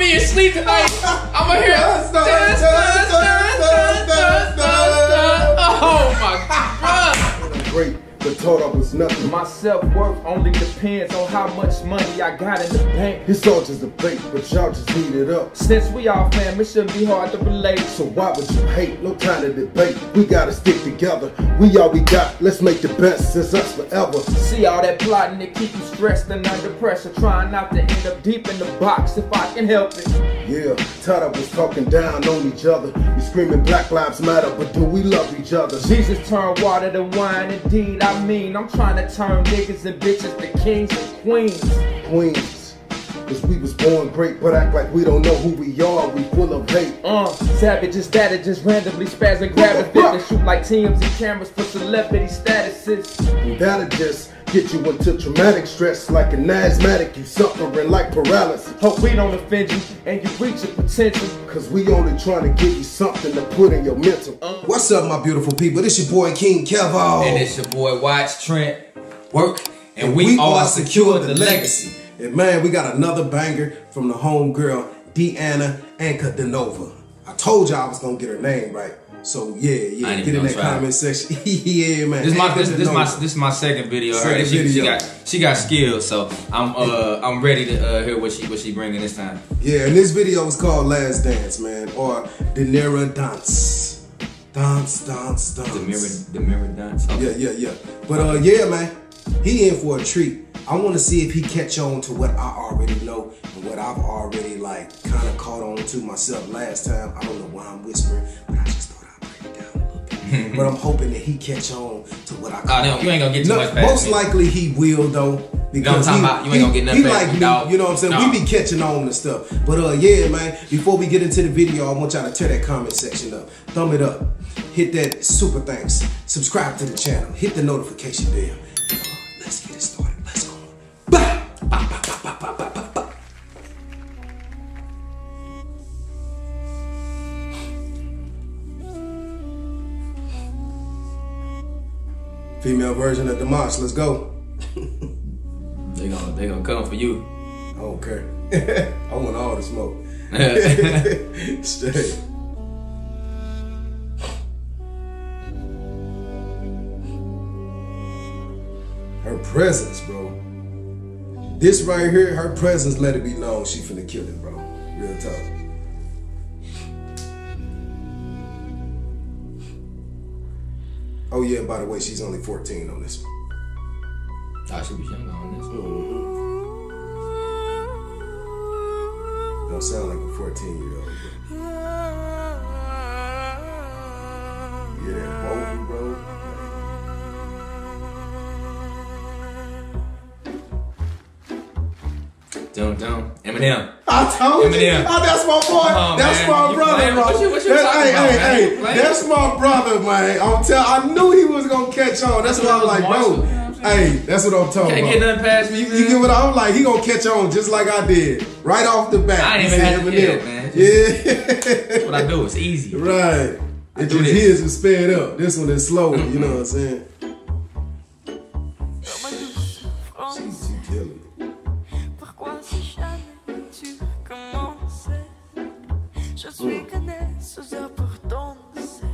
being sleep tonight. I'ma hear. Dun, dun, Dun, But thought I was nothing. My self worth only depends on how much money I got in the bank. It's all just a bait, but y'all just eat it up. Since we all fam, it shouldn't be hard to relate. So why would you hate? No time to debate. We gotta stick together. We all we got. Let's make the best. It's us forever. See all that plotting to keep you stressed and under pressure, trying not to end up deep in the box if I can help it. Yeah, tired of us talking down on each other. We screaming Black Lives Matter, but do we love each other? Jesus turned water to wine, indeed. I mean, I'm trying to turn niggas and bitches to kings and queens. Queens. Cause we was born great, but act like we don't know who we are. We full of hate. Uh, savages that it just randomly spaz and grab a fit and shoot like TMZ cameras for celebrity statuses. And that'll just get you into traumatic stress like an asthmatic. You suffering like paralysis. Hope we don't offend you and you reach your potential. Cause we only trying to give you something to put in your mental. What's up, my beautiful people? This your boy King Kevo. And it's your boy Watch Trent work, and, we, all secure the legacy. And man, we got another banger from the home girl, Deanna Anka Denova. I told y'all I was gonna get her name right. So yeah, yeah, get in that comment section. yeah, man. This is my this, this my this my second video. Second She, she video. got she got skills, so I'm uh I'm ready to uh, hear what she what she bringing this time. Yeah, and this video was called Last Dance, man, or Denera Dance. Dance, dance, dance. The mirror the mirror dance. Okay. Yeah, yeah, yeah. But uh, yeah, man, he in for a treat. I want to see if he catch on to what I already know and what I've already like kind of caught on to myself last time. I don't know why I'm whispering, but I just thought I'd break it down a little bit. but I'm hoping that he catch on to what I. Oh, no, you ain't gonna get too No, much most me. likely he will though. Because i'm talking he, about? You ain't gonna get nothing he like me, you know what I'm saying? No. We be catching on to stuff. But uh, yeah, man. Before we get into the video, I want y'all to tear that comment section up, thumb it up, hit that super thanks, subscribe to the channel, hit the notification bell. Let's get it started. Female version of Dimash, let's go. They gonna they gonna come for you. I don't care. I want all the smoke. Straight. Her presence, bro. This right here, her presence let it be known she finna kill it, bro. Real talk. Oh yeah, and by the way, she's only 14 on this one. I should be younger on this. Don't sound like a 14 year old. Yeah, Dum dum. Eminem. I told you. Eminem. Oh, that's my boy. On, that's man. my You brother, bro. What you- what you That- hey, about, hey, man? hey. You? That's my brother, man. I'm tell. I knew he was gonna catch on. That's why I was like, bro. Marshall, you I'm saying? Hey, that's what I'm talking Can't about. get nothing past me. You, man. you get what I'm like? He gonna catch on just like I did, right off the bat. I ain't even had to Eminem. get it, man. Yeah. what I do. It's easy. right. It just this. his was sped up. This one is slower. You know what I'm saying? Je suis connais sous heures pour danser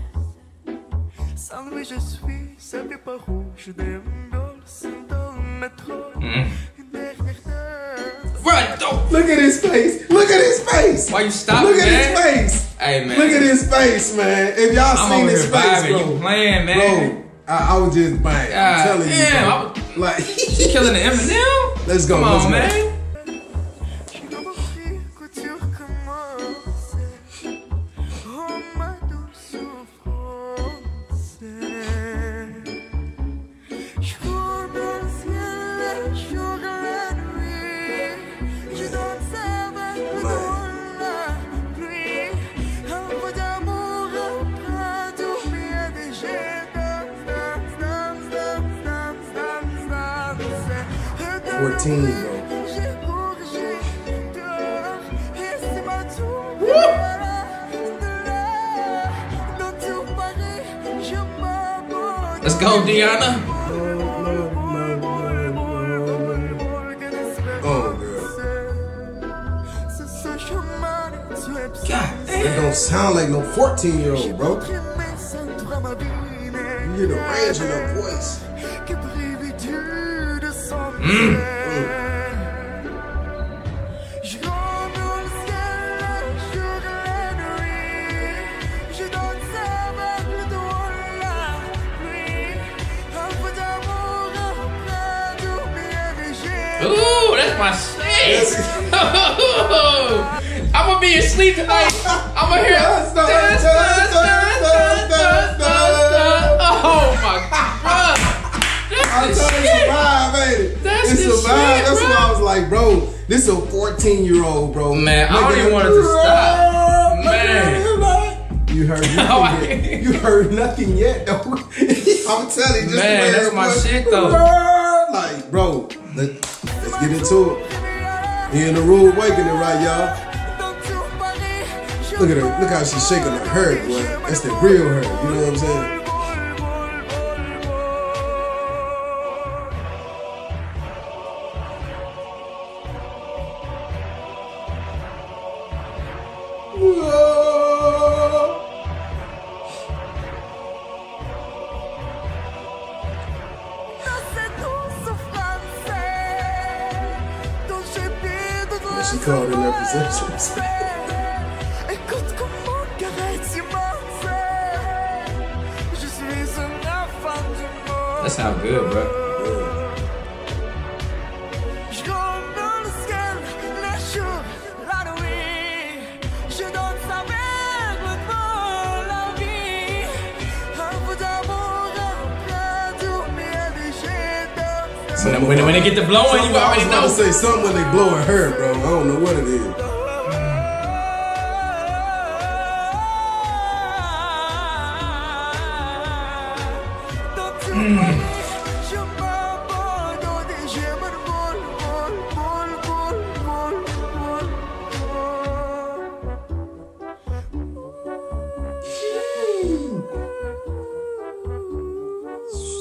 Sans lui je suis sapé par rouge Des gosses dans le métro mm-hmm. Une dernière danse Run, don't. Look at his face. Look at his face. Why you stopping, Look at man? his face. Hey man. Look at his face, man. If y'all I'm seen his face, vibing. bro. You playing, man? Bro, I, I was just bang. I'm telling damn, you, I bro. was- like, You killing the Eminem? let's go. Come let's on, go. man. 14, bro. Let's go, Deanna. Oh, girl. God. It don't sound like no 14 year old, bro. You get the range in her voice. Ooh, that's my shit. I'm gonna be asleep tonight. I'm gonna hear. Oh my god. I'm That's the you, shit. survive, ain't it? That's it survive. shit, That's bro. why I was like, bro, this is a 14 year old, bro. Man, I don't even want it to stop. Man. You heard nothing yet. You heard nothing yet, though. I'm telling you, just Man, that's my was. shit, though. Like, bro, let, let's get into it. He in the rude awakening, right, y'all? Look at her. Look how she's shaking her hair, boy. That's the real her. You know what I'm saying? she called in representatives. That's not good, bro. When, when they get to blowing, you already know. I was know. say something when they blowing her, bro. I don't know what it is.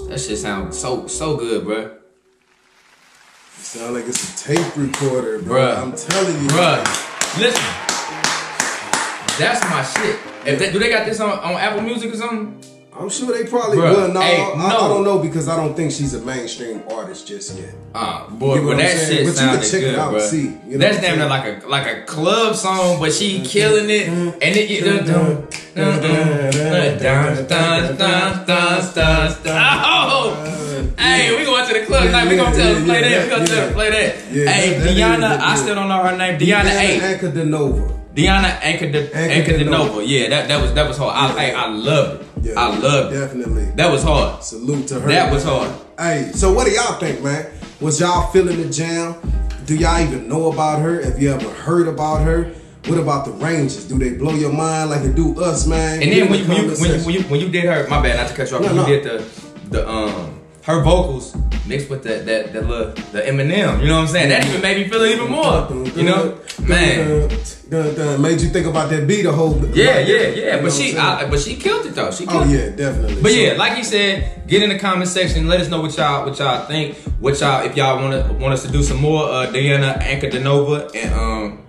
That shit sounds so so good, bruh. Sound like it's a tape recorder, bro. Bruh. I'm telling you, Bruh, listen. That's my shit. If they, do they got this on, on Apple Music or something? I'm sure they probably Bruh, will. No, hey, I, no. I don't know because I don't think she's a mainstream artist just yet. Uh, boy, You know but that saying? shit But you can sounded check it good, out and bro. see, you know That's damn near like a like a club song, but she killing it, and it get dun dun dun dun dun dun dun dun dun dun. Oh, hey, we going to tonight. We gonna tell her to play that. We gonna tell her to play that. Hey, that- that is- Deanna, I still don't know her name. Deanna A. Anchor DeNova. Deanna Anchor De, Anchor DeNova. DeNova. Yeah, that that was that was hard. I hey, I loved it. Yeah, I loved it. Definitely. That was hard. Salute to her. That was hard. Hey, so what do y'all think, man? Was y'all feeling the jam? Do y'all even know about her? Have you ever heard about her? What about the Rangers? Do they blow your mind like they do us, man? And then when the you, when you, when you when you when you did her, my bad, not to cut you off. No, when no. you did the the um her vocals mixed with that that that little the Eminem, you know what I'm saying? That even made me feel it even more. You know, man. Made you think about that beat a whole. Yeah, yeah, yeah. But she? I, but she killed it though. She killed Oh yeah, definitely. But yeah, like you said, get in the comment section. Let us know what y'all what y'all think. What y'all if y'all want to want us to do some more uh, Diana Anchor DeNova and um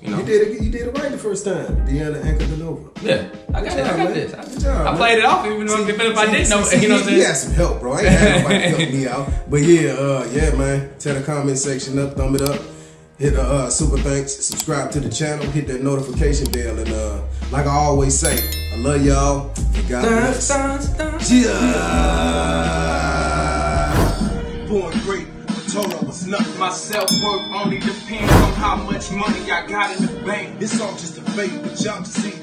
you know You did it. You did it right the first time. Deanna Anchor DeNova. yeah I got Good it. I got man. this. Good job, I man. played it off even if, even if I didn't know. see, you know what I'm he- He had some help, bro. I ain't had nobody help me out. But yeah, uh, yeah, man. Tear the comment section up, thumb it up. Hit the uh, super thanks, subscribe to the channel, hit that notification bell, and uh, like I always say, I love y'all. And God bless. Yeah. Born great, I was nothing. My self-worth only depends on how much money I got in the bank. It's all just a fake, but y'all just see